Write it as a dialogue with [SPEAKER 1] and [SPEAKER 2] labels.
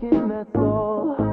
[SPEAKER 1] thinking that's all.